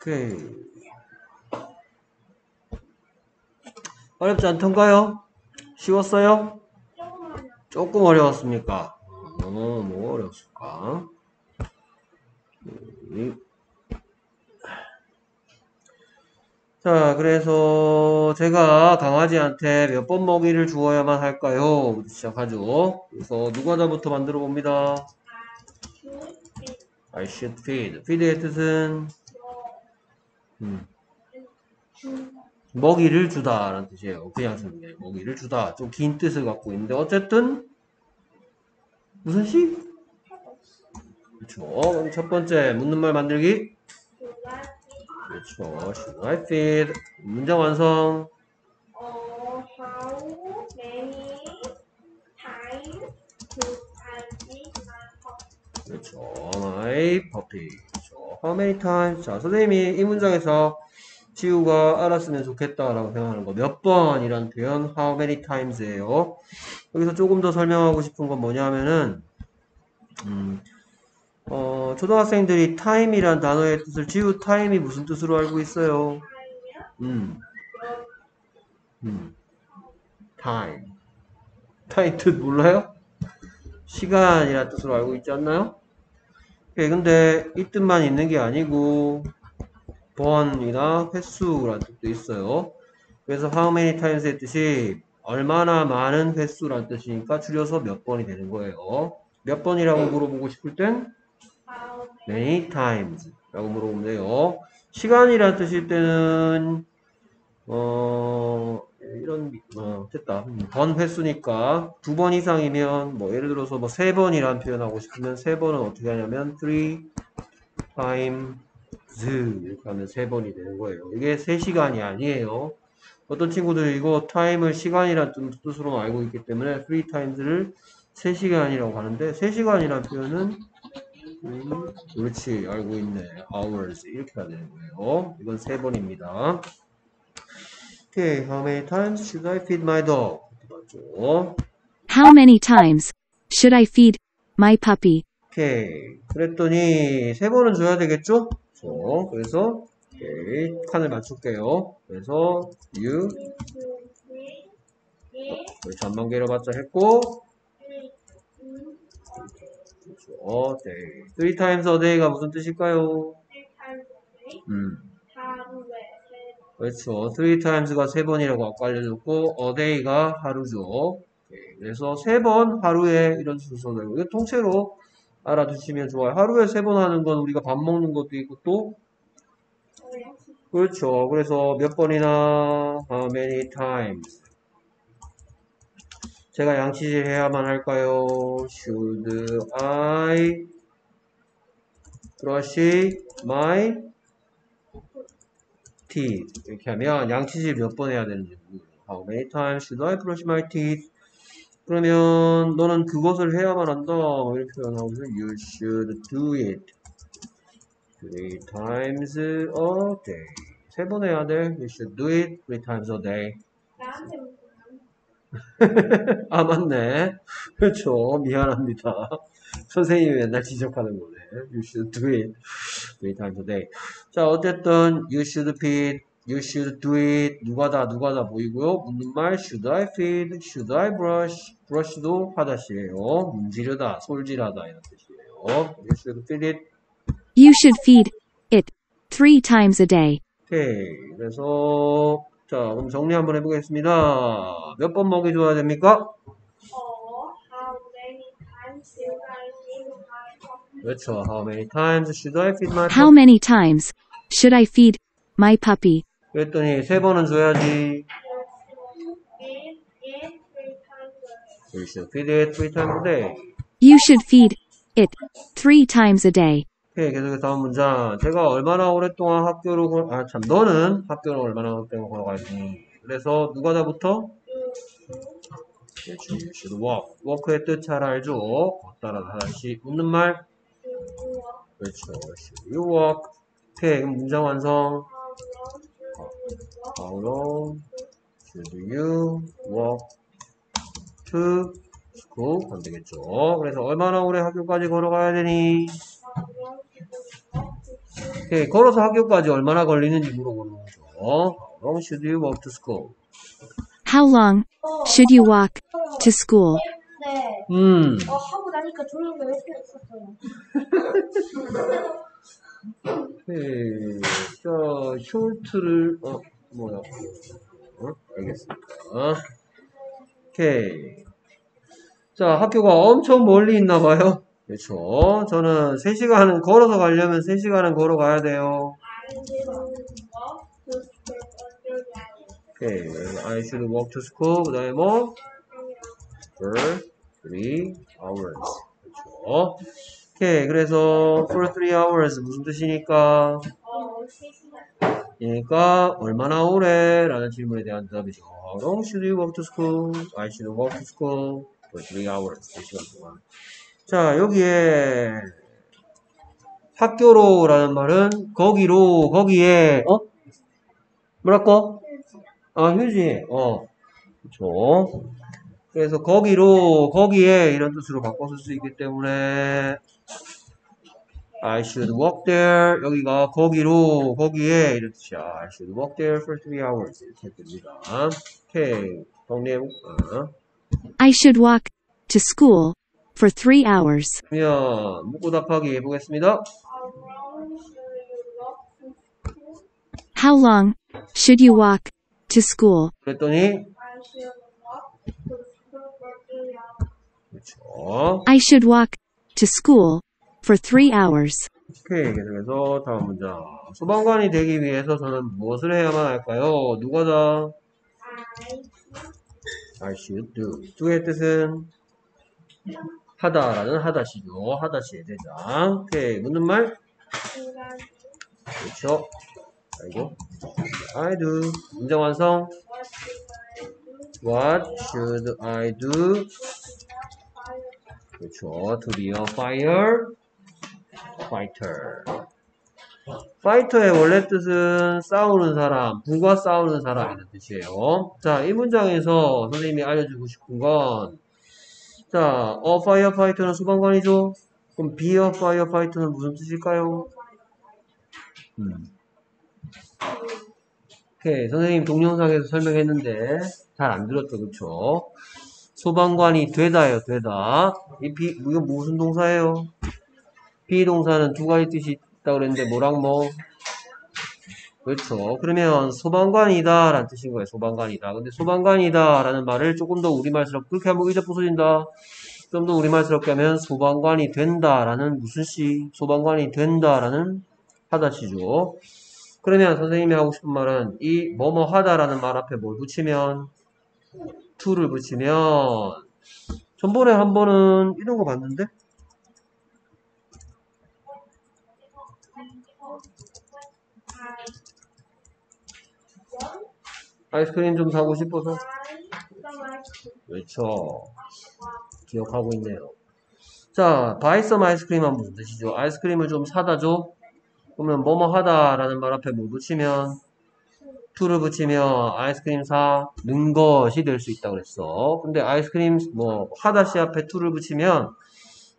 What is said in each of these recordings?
오케이. 어렵지 않던가요? 쉬웠어요? 조금 어려웠습니까? 어, 뭐 어려웠을까? 음. 자, 그래서 제가 강아지한테 몇 번 먹이를 주어야만 할까요? 시작하죠. 그래서 누가다부터 만들어 봅니다. I should feed. feed의 뜻은 음, 먹이를 주다 라는 뜻이에요. 그냥 쓰는 게 먹이를 주다. 좀 긴 뜻을 갖고 있는데 어쨌든 무슨 시? 그렇죠. 첫 번째 묻는 말 만들기. 그렇죠. Should I feed? 문장 완성. 어, how many times should I feed my puppy? 그렇죠. My puppy. How many times? 자, 선생님이 이 문장에서 지우가 알았으면 좋겠다라고 생각하는 거 몇 번이라는 표현 how many times예요. 여기서 조금 더 설명하고 싶은 건 뭐냐면은 음, 어, 초등학생들이 time이란 단어의 뜻을 지우 time이 무슨 뜻으로 알고 있어요? 음, 음, time. time 뜻 몰라요? 시간이라는 뜻으로 알고 있지 않나요? 예, 근데 이 뜻만 있는 게 아니고 번이나 횟수라는 뜻도 있어요. 그래서 how many times의 뜻이 얼마나 많은 횟수라는 뜻이니까 줄여서 몇 번이 되는 거예요. 몇 번이라고 물어보고 싶을 땐 many times 라고 물어보면 돼요. 시간이라는 뜻일 때는 어 이런 어 됐다. 음, 번 횟수니까 두 번 이상이면 뭐 예를 들어서 뭐 세 번이라는 표현하고 싶으면 세 번은 어떻게 하냐면 three times 이렇게 하면 세 번이 되는 거예요. 이게 세 시간이 아니에요. 어떤 친구들이 이거 time을 시간이라는 뜻- 뜻으로 알고 있기 때문에 three times를 세 시간이라고 하는데 세 시간이라는 표현은 음, 그렇지. 알고 있네. hours. 이렇게 해야 되는 거예요. 이건 세 번입니다 오케이 how many times should I feed my dog 맞죠 How many times should I feed my puppy? 오케이 그랬더니 세 번은 줘야 되겠죠 그렇죠 그래서 오케이 칸을 맞출게요 그래서 you 우리 전만 개로봤자 했고 그렇죠 day three times a day가 무슨 뜻일까요 음 그렇죠. three times가 세 번이라고 아까 알려줬고, a day가 하루죠. 그래서 세 번 하루에 이런 순서대로. 이거 통째로 알아두시면 좋아요. 하루에 세 번 하는 건 우리가 밥 먹는 것도 있고 또? 그렇죠. 그래서 몇 번이나, how many times. 제가 양치질 해야만 할까요? Should I brush my teeth? 이렇게 하면 양치질 몇 번 해야 되는지 모르겠어요. How many times should I brush my teeth? 그러면 너는 그것을 해야만 한다. 뭐 이렇게 표현하고 있어요. You should do it three times a day. 세 번 해야 돼. You should do it three times a day. 아, 맞네. 그렇죠. 미안합니다. 선생님이 맨날 지적하는 거네. You should do it three times a day. 자, 어쨌든, you should feed, you should do it. 누가 다, 누가 다 보이고요. 묻는 말, should I feed, should I brush. brush도 하다시예요. 문지르다, 솔질하다, 이런 뜻이에요. You should feed it. You should feed it three times a day. 오케이. 그래서, 자, 그럼 정리 한번 해보겠습니다. 몇 번 먹이 줘야 됩니까? 어, how many times should I feed my puppy? 그렇죠. How many times should I feed my How puppy? many times should I feed my puppy? 그랬더니 세 번은 줘야지. You should feed it three times a day. You should feed it three times a day. 오케이. 계속해서 다음 문장. 제가 얼마나 오랫동안 학교로, 걸- 아, 참, 너는 학교를 얼마나 오랫동안 걸어가니? 그래서 누가 다부터? 그렇죠. You should walk. walk의 뜻 잘 알죠? 걷다라 하나씩 묻는 말. 그렇죠. Should you walk? 오케이. 그럼 문장 완성. How long should you walk to school? 안 되겠죠. 그래서 얼마나 오래 학교까지 걸어가야 되니? 오케이. 걸어서 학교까지 얼마나 걸리는지 물어보는 거죠. How long should you walk to school? How long should you walk to school? 네. 음. 게왜 이렇게 있었어요? 오케이. 자, short를, 어, 뭐야. 어? 알겠습니다. 오케이. 자, 학교가 엄청 멀리 있나 봐요. 그렇죠. 저는 3시간은 걸어서 가려면 3시간은 걸어 가야 돼요. 오케이. I should walk to school. 그 다음에 뭐? for 3 hours. 그렇죠. 오케이. 그래서 for 3 hours 무슨 뜻이니까? 그러니까 얼마나 오래? 라는 질문에 대한 대답이죠. How long should you walk to school? I should walk to school for 3 hours. 3시간 동안. 자, 여기에 학교로 라는 말은 거기로, 거기에, 어? 뭐라고? 아, 휴지. 어. 그쵸. 그래서 거기로, 거기에 이런 뜻으로 바꿔 쓸 수 있기 때문에 I should walk there. 여기가 거기로, 거기에 이런 뜻이야. I should walk there for three hours. 이렇게 됩니다. 오케이. 정리해볼까? I should walk to school for three hours. 그러면 묻고 답하기 해보겠습니다. How long should you walk to school? 그랬더니 그렇죠. I should walk to school for three hours. 오케이. 계속해서 다음 문장. 소방관이 되기 위해서 저는 무엇을 해야만 할까요? 누가다? I should do. do의 뜻은 하다라는 하다시죠. 하다시의 대장. 오케이. 묻는 말? 그렇죠. 아이고. I do. 문장 완성. What should I do? 그렇죠. To be a fire fighter. 파이터의 원래 뜻은 싸우는 사람, 불과 싸우는 사람이라는 뜻이에요. 자, 이 문장에서 선생님이 알려주고 싶은 건, 자, a firefighter는 소방관이죠? 그럼 be a firefighter는 무슨 뜻일까요? 음. 오케이, 선생님 동영상에서 설명했는데, 잘 안 들었죠, 그쵸? 소방관이 되다예요, 되다. 이 비, 이거 무슨 동사예요? 비동사는 두 가지 뜻이 있다고 그랬는데 뭐랑 뭐? 그렇죠. 그러면 소방관이다 라는 뜻인 거예요. 소방관이다. 근데 소방관이다 라는 말을 조금 더 우리말스럽게 그렇게 하면 의자 부서진다. 좀 더 우리말스럽게 하면 소방관이 된다 라는 무슨 시? 소방관이 된다 라는 하다시죠. 그러면 선생님이 하고 싶은 말은 이 뭐뭐 하다 라는 말 앞에 뭘 붙이면 to를 붙이면 전번에 한 번은 이런 거 봤는데? 아이스크림 좀 사고 싶어서. 그렇죠 기억하고 있네요. 자 some 아이스크림 무슨 뜻이죠. 아이스크림을 좀 사다 줘. 그러면 뭐뭐 하다 라는 말 앞에 뭐 붙이면 to를 붙이면 아이스크림 사는 것이 될 수 있다고 그랬어 근데 아이스크림 뭐 하다시 앞에 to를 붙이면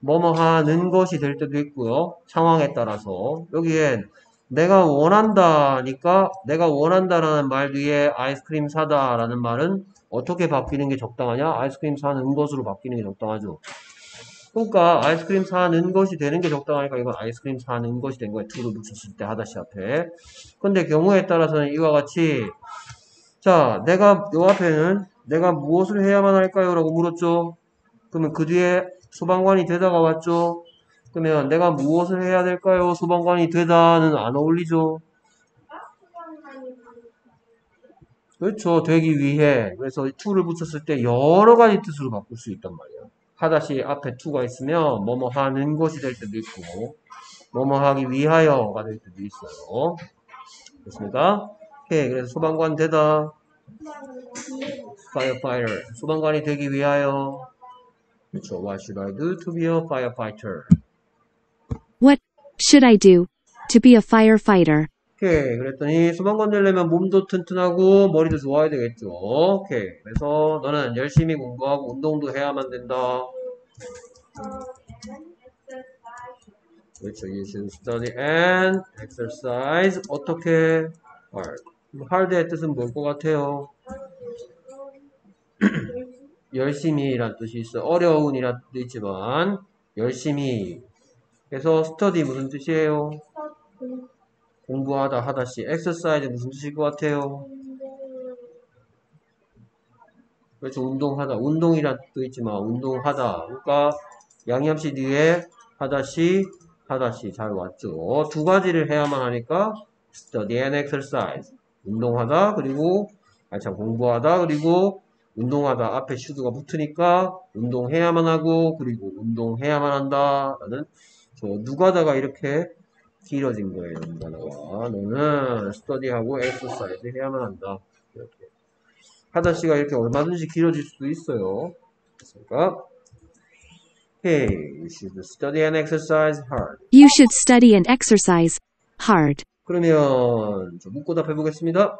뭐뭐 하는 것이 될 때도 있고요 상황에 따라서 여기엔 내가 원한다니까 내가 원한다라는 말 뒤에 아이스크림 사다라는 말은 어떻게 바뀌는 게 적당하냐? 아이스크림 사는 것으로 바뀌는 게 적당하죠. 그러니까 아이스크림 사는 것이 되는 게 적당하니까 이건 아이스크림 사는 것이 된 거예요. 투를 붙였을 때 하다시 앞에. 근데 경우에 따라서는 이와 같이 자 내가 요 앞에는 내가 무엇을 해야만 할까요? 라고 물었죠. 그러면 그 뒤에 소방관이 되다가 왔죠. 그러면 내가 무엇을 해야 될까요? 소방관이 되다는 안 어울리죠. 그렇죠. 되기 위해. 그래서 to를 붙였을 때 여러 가지 뜻으로 바꿀 수 있단 말이에요. 하다시 앞에 to가 있으면 뭐뭐 하는 것이 될 때도 있고 뭐뭐 하기 위하여가 될 때도 있어요. 됐습니까? 오케이. 그래서 소방관 되다. firefighter. 소방관이 되기 위하여. 그렇죠. What should I do to be a firefighter? What should I do to be a firefighter? 오케이. 그랬더니 소방관 되려면 몸도 튼튼하고 머리도 좋아야 되겠죠. 오케이. 그래서 너는 열심히 공부하고 운동도 해야만 된다. 그렇죠. You should study and exercise. 어떻게? hard. hard의 뜻은 뭘 것 같아요? 열심히란 뜻이 있어. 어려운 이란 뜻도 있지만 열심히. 그래서 study 무슨 뜻이에요? 공부하다 하다시. exercise 무슨 뜻일 것 같아요? 그렇죠. 운동하다. 운동이란 뜻도 있지만 운동하다. 그러니까 양념시 뒤에 하다시 하다시 잘 왔죠. 두 가지를 해야만 하니까 study and exercise. 운동하다 그리고 아참 공부하다 그리고 운동하다 앞에 should가 붙으니까 운동해야만 하고 그리고 운동해야만 한다 라는 저 누가다가 이렇게 길어진 거예요. 누가다가 너는 study하고 exercise 해야만 한다. 이렇게 하다 시가 이렇게 얼마든지 길어질 수도 있어요. 그러니까 Hey, you should study and exercise hard. You should study and exercise hard. 그러면 좀 묻고 답해 보겠습니다.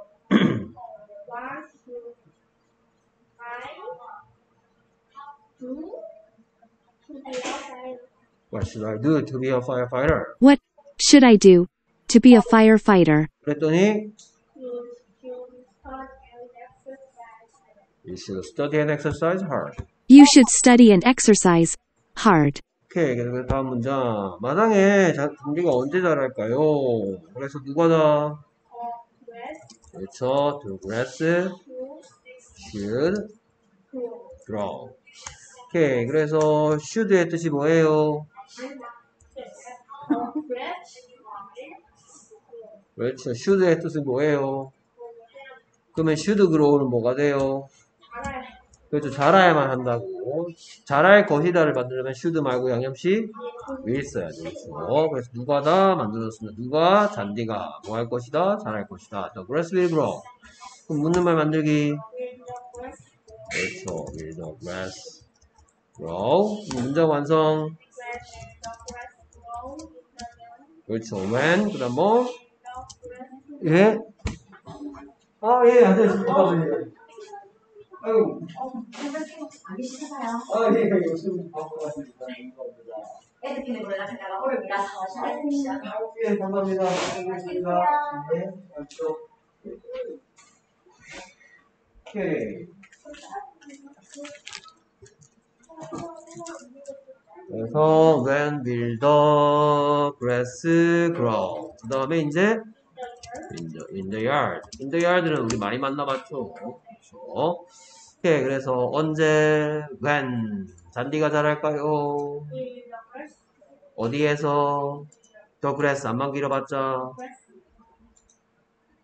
What should I do to be a firefighter? What should I do to be a firefighter? What should I do to be a firefighter? 그랬더니 You should study and exercise hard. you should study and exercise hard. You should study and exercise hard. 오케이. 그래서 다음 문장. 마당에 자, 장비가 언제 자랄까요? 그래서 누가 다? 그렇죠. The grass should grow. 오케이. 그래서 should의 뜻이 뭐예요? 그렇죠. should의 뜻은 뭐예요? 그러면 should grow는 뭐가 돼요? 그렇죠. 자라야만 한다고. 자랄 것이다를 만들려면 should 말고 양념시 will 써야죠. 그렇죠. 그래서 누가 다 만들었습니다. 누가 잔디가 뭐 할 것이다? 자랄 것이다. Grass will grow. 그럼 묻는 말 만들기. 그렇죠. The grass grow? 문장 완성. 그렇죠. When 그다음 뭐? 예? 아, 예. 아이고, 가기 싫어요. 아, 예, 요즘 바쁜 것 같습니다. 감사합니다. 애들 때문에 그래 제가 오늘 미라서 잘했습니다. 아, 예, 감사합니다. 네, 맞죠. 오케이. 그래서 when will the grass grow? 그 다음에 이제 in the, in the yard. in the yard는 우리 많이 만나봤죠. 그렇죠. 오케이. 그래서 언제 when 잔디가 자랄까요? 어디에서 the grass 안만 길어봤자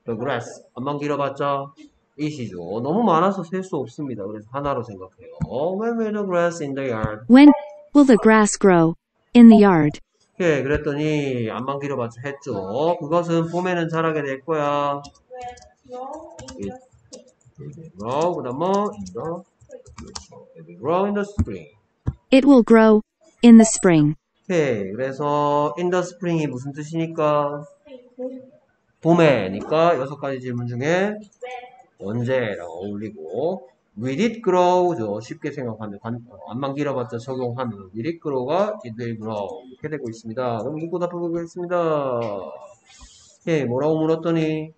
the grass 안만 길어봤자 이시죠. 너무 많아서 셀 수 없습니다. 그래서 하나로 생각해요. When will the grass in the yard? When will the grass grow in the yard? 오케이, 그랬더니 안만 길어봤자 했죠. 그것은 봄에는 자라게 될 거야. It will grow. 그 다음 뭐 in the 그렇죠. It will grow in the spring. It will grow in the spring. 오케이, 그래서 in the spring이 무슨 뜻이니까 봄에니까 여섯 가지 질문 중에 언제랑 어울리고 will it grow죠. 쉽게 생각하면 관- 어, 안만 길어봤자 적용하면 will it grow가 it will grow 이렇게 되고 있습니다. 그럼 묻고 답해보겠습니다. 예, 뭐라고 물었더니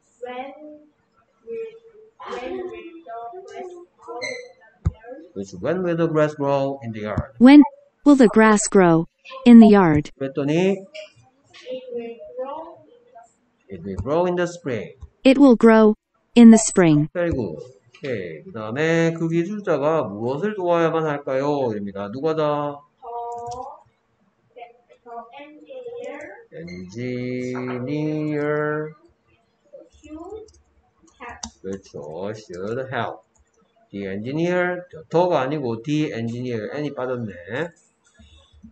그렇죠. When will the grass grow in the yard? When will the grass grow in the yard? 그랬더니 it will grow in the spring. It will grow in the spring. very good. 오케이. 그 다음에 그 기술자가 무엇을 도와야만 할까요? 입니다. 누가 다? engineer. 그렇죠. should help. the engineer. 더가 아니고 the engineer. n이 빠졌네.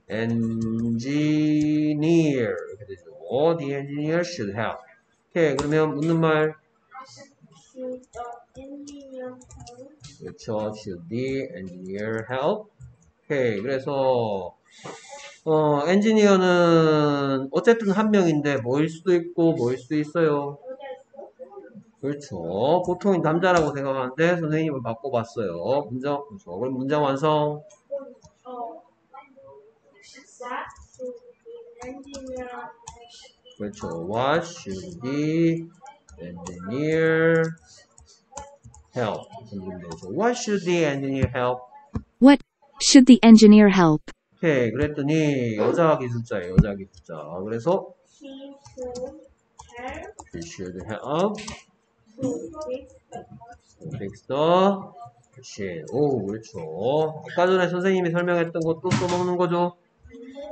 engineer. 이렇게 되죠. the engineer should help. 오케이. 그러면 묻는 말. 그렇죠. Should the engineer help? 오케이. 그래서 어, 엔지니어는 어쨌든 한 명인데 뭐일 수도 있고 뭐일 수도 있어요. 그렇죠. 보통 남자라고 생각하는데 선생님을 바꿔봤어요. 문장 그렇죠. 그럼 문장 완성. 그렇죠. What should the engineer help? What should the engineer help? What should the engineer help? 오케이. 그랬더니 여자 기술자예요. 여자 기술자. 그래서 she should help she should help to fix the fix the machine. 오, 그렇죠. 아까 전에 선생님이 설명했던 것도 써먹는 거죠.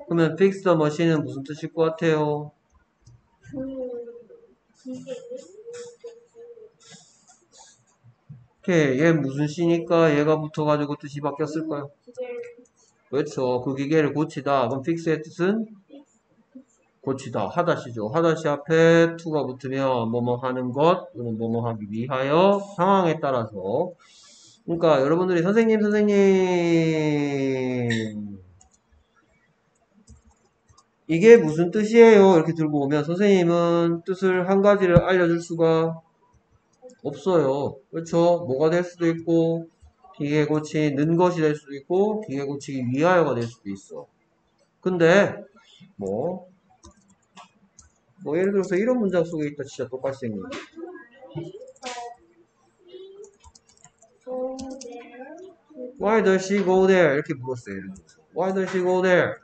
그러면 fix the machine은 무슨 뜻일 것 같아요? 그 기계를 오케이. 얘 무슨 시니까 얘가 붙어가지고 뜻이 바뀌었을까요? 그렇죠. 그 기계를 고치다. 그럼 fix의 뜻은 고치다. 하다시죠. 하다시 앞에 to가 붙으면 뭐뭐 하는 것, 또는 뭐뭐 하기 위하여 상황에 따라서. 그러니까 여러분들이 선생님, 선생님 이게 무슨 뜻이에요? 이렇게 들고 오면 선생님은 뜻을 한 가지를 알려줄 수가 없어요. 그렇죠? 뭐가 될 수도 있고 기계 고치는 것이 될 수도 있고 기계 고치기 위하여가 될 수도 있어. 근데 뭐, 뭐 예를 들어서 이런 문장 속에 있다 진짜 똑같이 생긴 Why does she go there? 이렇게 물었어요. Why does she go there?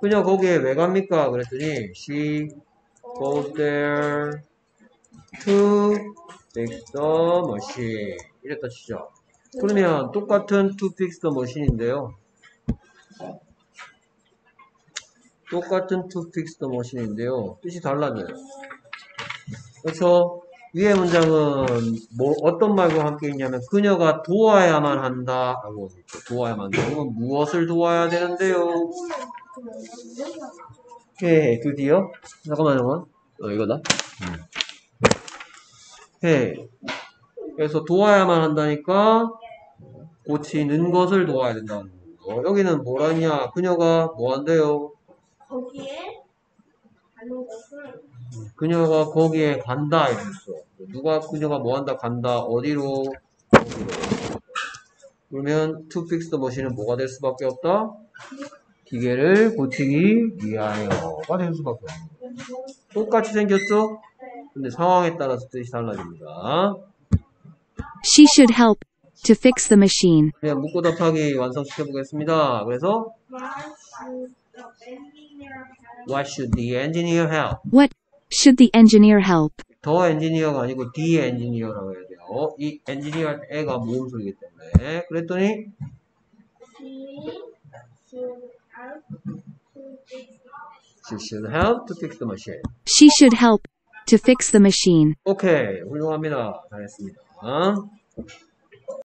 그녀 거기에 왜 갑니까? 그랬더니 she goes there to fix the machine. 이랬다 치죠. 그러면 똑같은 to fix the machine인데요. 똑같은 to fix the machine인데요. 뜻이 달라져요. 그렇죠? 위의 문장은 뭐 어떤 말과 함께 있냐면 그녀가 도와야만 한다 라고 있죠. 도와야만 한다. 그러면 무엇을 도와야 되는데요? 오케이 드디어 잠깐만 잠깐만 어 이거다 오 케이 그래서 도와야만 한다니까 고치는 것을 도와야 된다는 거 여기는 뭐라냐 그녀가 뭐 한대요 거기에 가는 것을 그녀가 거기에 간다 이랬어. 누가 그녀가 뭐 한다 간다 어디로? 어디로. 그러면 to fix the machine은 뭐가 될 수밖에 없다? 기계를 고치기 위하여가 될 수밖에 없다. 똑같이 생겼죠? 근데 상황에 따라서 뜻이 달라집니다. She should help to fix the machine. 그냥 묻고 답하기 완성시켜 보겠습니다. 그래서 what should the engineer help? What should the engineer help? 더 엔지니어가 아니고 the 엔지니어라고 해야 돼요. 이 엔지니어 할 애가 모음 소리기 때문에. 그랬더니 She should help to fix the machine. She should help to fix the machine. 오케이, 훌륭합니다. 잘했습니다.